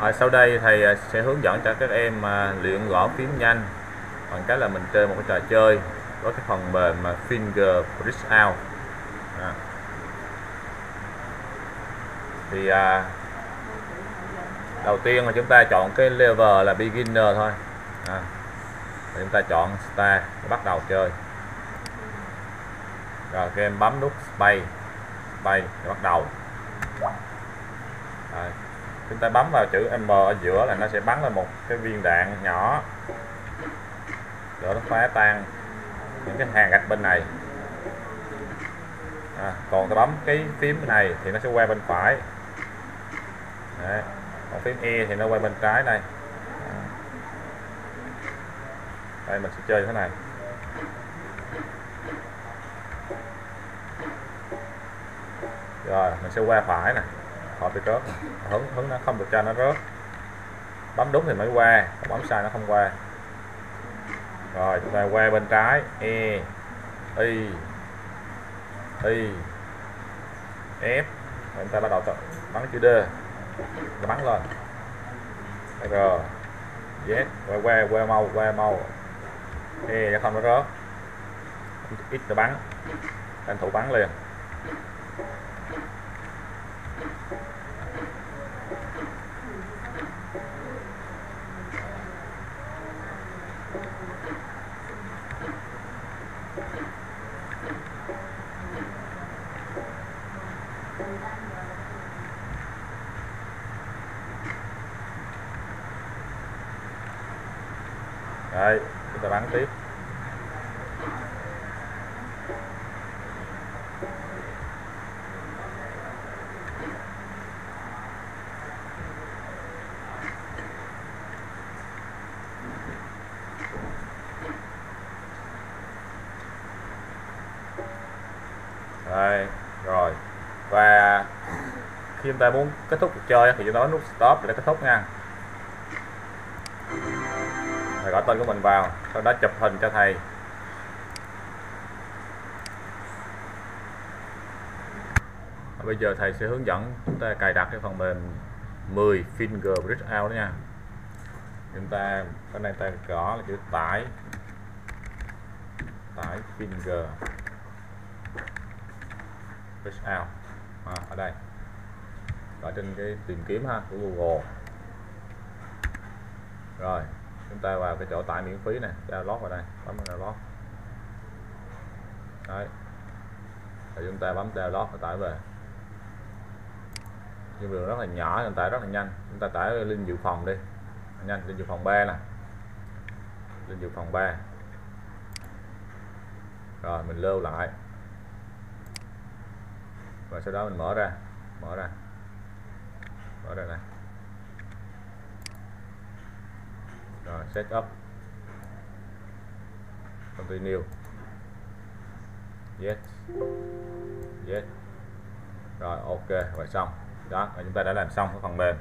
à, sau đây thầy à, sẽ hướng dẫn cho các em à, luyện gõ phím nhanh bằng cách là mình chơi một cái trò chơi có cái phần mềm mà Finger Bridge Out. À. Thì à, đầu tiên là chúng ta chọn cái level là beginner thôi. À. Thì chúng ta chọn start bắt đầu chơi. Rồi các em bấm nút space space để bắt đầu. Rồi chúng ta bấm vào chữ M ở giữa là nó sẽ bắn lên một cái viên đạn nhỏ. Để nó phá tan những cái hàng gạch bên này. À, còn ta bấm cái phím này thì nó sẽ quay bên phải. Đấy. còn phím E thì nó quay bên trái đây. À. đây mình sẽ chơi như thế này. Rồi mình sẽ qua phải nè họ bị rớt. Hứng hứng nó không được cho nó rớt. Bấm đúng thì mới qua, bấm sai nó không qua. Rồi, chúng ta qua bên trái. E y y f. Rồi chúng ta bắt đầu tập bắn chữ d. Nó bắn lên. R, z. Qua qua qua mau qua mau e nó không nó rớt. Ít nó bắn. Anh thủ bắn liền. Đấy, chúng ta bắn tiếp. Đây, rồi. Và khi chúng ta muốn kết thúc cuộc chơi thì chúng ta nút stop để kết thúc nha. Thầy gõ tên của mình vào, sau đó chụp hình cho thầy. Và bây giờ thầy sẽ hướng dẫn chúng ta cài đặt cái phần mềm 10 Finger Bridge Out đó nha. Chúng ta cái này ta gõ là chữ tải tải Finger search Out à, ở đây. Ở trên cái tìm kiếm ha của Google. Rồi chúng ta vào cái chỗ tải miễn phí này download vào đây bấm download. Đấy. Rồi chúng ta bấm download và tải về. Nhưng đường rất là nhỏ nên tải rất là nhanh. Chúng ta tải link dự phòng đi. Nhanh link dự phòng 3 nè. Link dự phòng 3 rồi mình lưu lại và sau đó mình mở ra. Mở ra. Mở ra này rồi set up. Continue. Yes. Yes. Rồi ok. Và xong. Đó là chúng ta đã làm xong cái phần mềm.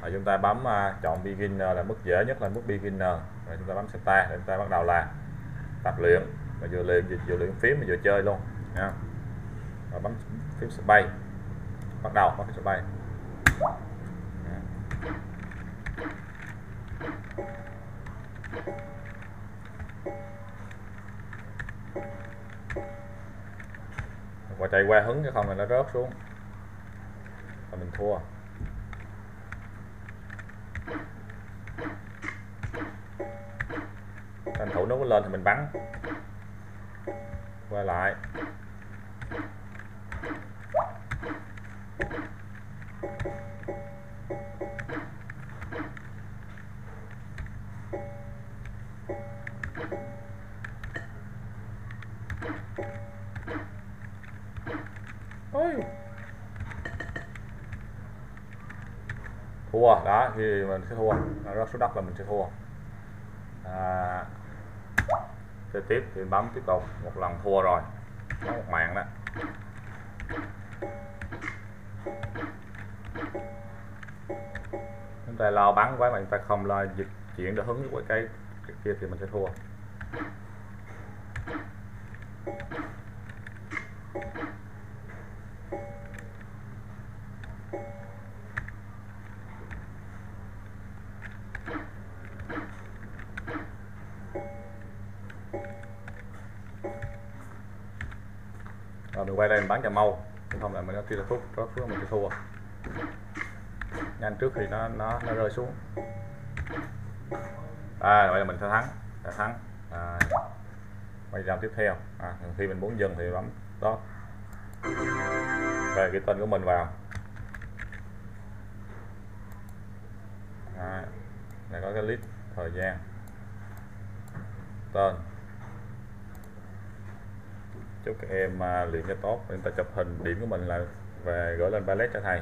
Và chúng ta bấm uh, chọn beginner là mức dễ nhất là mức beginner. Rồi chúng ta bấm start để chúng ta bắt đầu làm. Tập luyện. Và vừa luyện vừa, vừa luyện phím và vừa chơi luôn. Nha và bấm phím space bắt đầu bấm phím space và chạy qua hứng cái không là nó rớt xuống. Và mình thua. Tranh thủ nó có lên thì mình bắn. Qua lại. Ôi. thua à? đó thì mình sẽ thua. Nó rớt xuống đất là mình sẽ thua. À, chơi tiếp thì bấm tiếp tục. Một lần thua rồi. Có một mạng đó. Chúng ta lo bắn quá mà chúng ta không lo dịch chuyển để hứng với cái, cái kia thì mình sẽ thua. Rồi mình quay đây mình bán cho mau. Không lại mình nó tiêu là phút đó phút mình sẽ thua. Nhanh trước thì nó nó nó rơi xuống à vậy là mình sẽ thắng. Sẽ thắng. À, bây giờ tiếp theo. À, khi mình muốn dừng thì bấm đó về cái tên của mình vào. À, này có cái list thời gian. Tên. Chúc các em à, luyện cho tốt. Chúng ta chụp hình. Điểm của mình là về gửi lên ballet cho thầy.